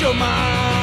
your mind.